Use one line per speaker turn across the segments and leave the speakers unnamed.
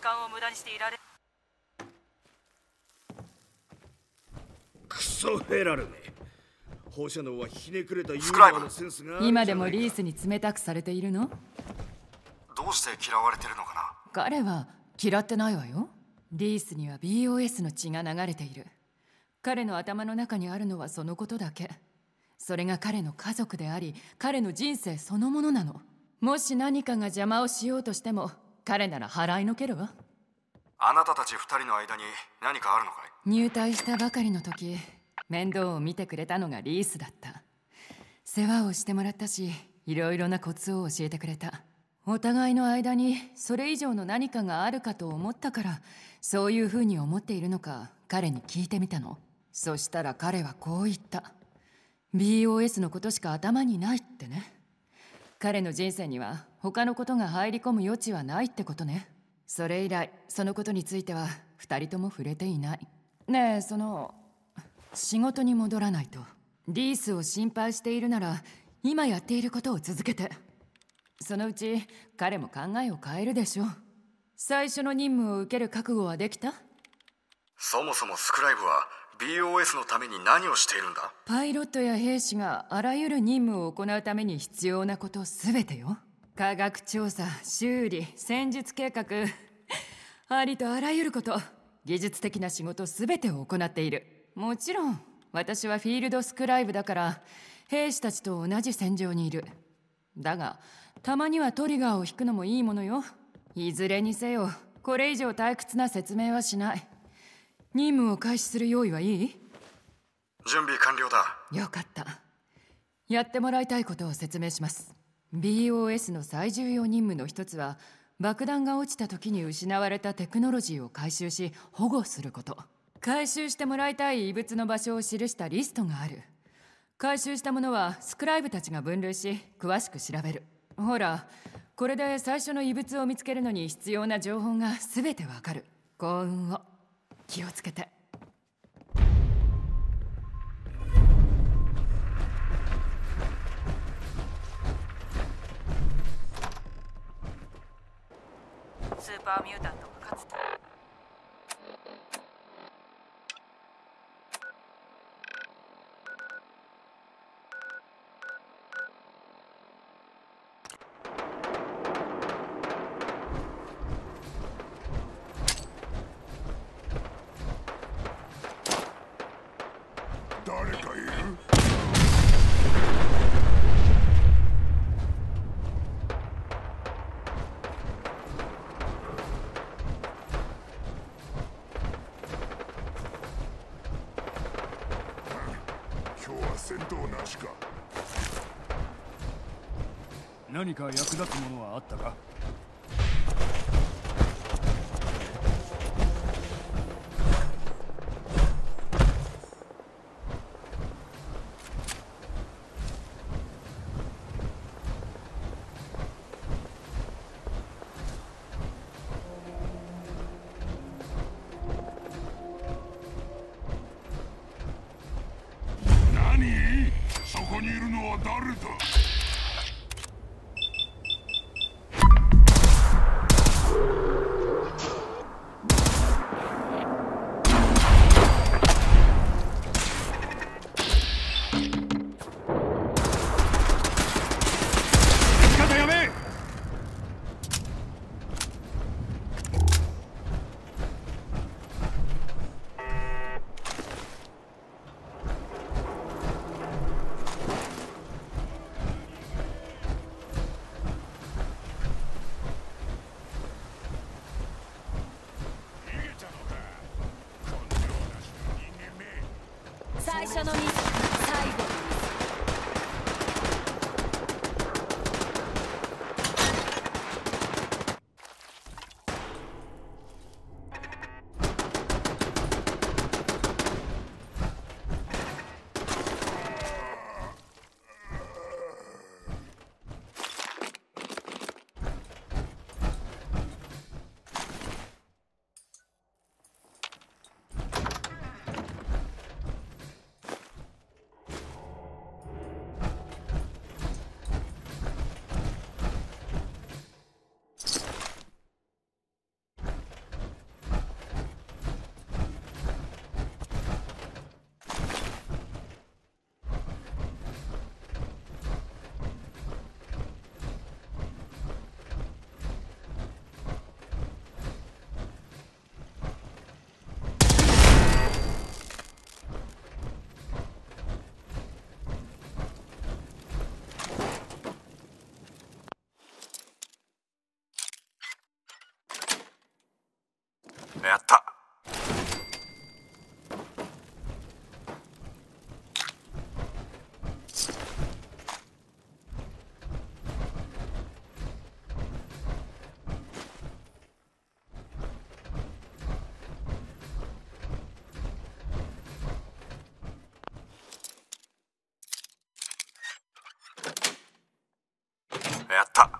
間を無駄にしていられ
クソヘラルめ。放射能はひねくれたユーのセンスが
今でもリースに冷たくされているの？
どうして嫌われてるのかな？
彼は嫌ってないわよ。リースには BOS の血が流れている。彼の頭の中にあるのはそのことだけ。それが彼の家族であり彼の人生そのものなの。もし何かが邪魔をしようとしても彼なら払いのけるわ。
あなたたち二人の間に何かあるのかい？
入隊したばかりの時面倒を見てくれたのがリースだった。世話をしてもらったしいろいろなコツを教えてくれた。お互いの間にそれ以上の何かがあるかと思ったからそういうふうに思っているのか彼に聞いてみたの。そしたら彼はこう言った。BOS のことしか頭にないってね彼の人生には他のことが入り込む余地はないってことね。それ以来そのことについては2人とも触れていない。ねえその仕事に戻らないと。リースを心配しているなら今やっていることを続けて。そのうち彼も考えを変えるでしょう。最初の任務を受ける覚悟はできた？
そもそもスクライブは BOS のために何をしているんだ？
パイロットや兵士があらゆる任務を行うために必要なことすべてよ。科学調査修理戦術計画。ありとあらゆること。技術的な仕事すべてを行っている。もちろん私はフィールドスクライブだから兵士たちと同じ戦場にいる。だがたまにはトリガーを引くのもいいものよ。いずれにせよこれ以上退屈な説明はしない。任務を開始する用意はいい？
準備完了だ。
よかった。やってもらいたいことを説明します。BOS の最重要任務の一つは爆弾が落ちた時に失われたテクノロジーを回収し保護すること。回収してもらいたい異物の場所を記したリストがある。回収したものはスクライブたちが分類し詳しく調べる。ほらこれで最初の異物を見つけるのに必要な情報が全てわかる。幸運を気をつけて。
スーパーミュータント
戦闘なしか。
何か役立つものはあったか？
は誰だ？
最初の
やった。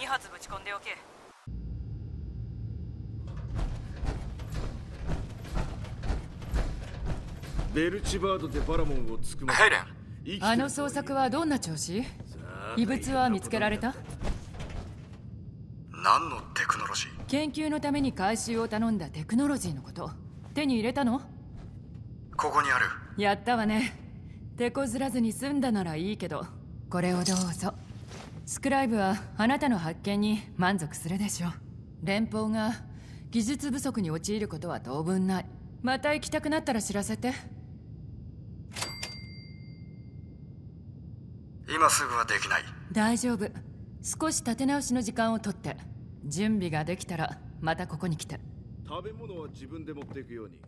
2発ぶち込んでおけ。
ベルチバードでバラモンをつくま
ヘイレン。
あの捜索はどんな調子？異物は見つけられた？
何のテクノロジー？
研究のために回収を頼んだテクノロジーのこと。手に入れたの？
ここにある。
やったわね。手こずらずに済んだならいいけどこれをどうぞスクライブはあなたの発見に満足するでしょう。連邦が技術不足に陥ることは当分ない。また行きたくなったら知らせて。
今すぐはできない。
大丈夫。少し立て直しの時間をとって準備ができたらまたここに来て。
食べ物は自分で持っていくように